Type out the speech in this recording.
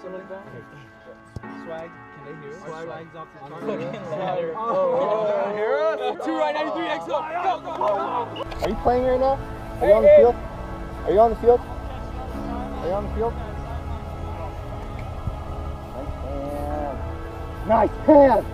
Swag, can they hear us? Swag. Swag's off the target. Oh. oh, hear us? 2 right 93 XO. Are you playing right now? Are you on the field? Are you on the field? Are you on the field? Nice hand! Nice hand!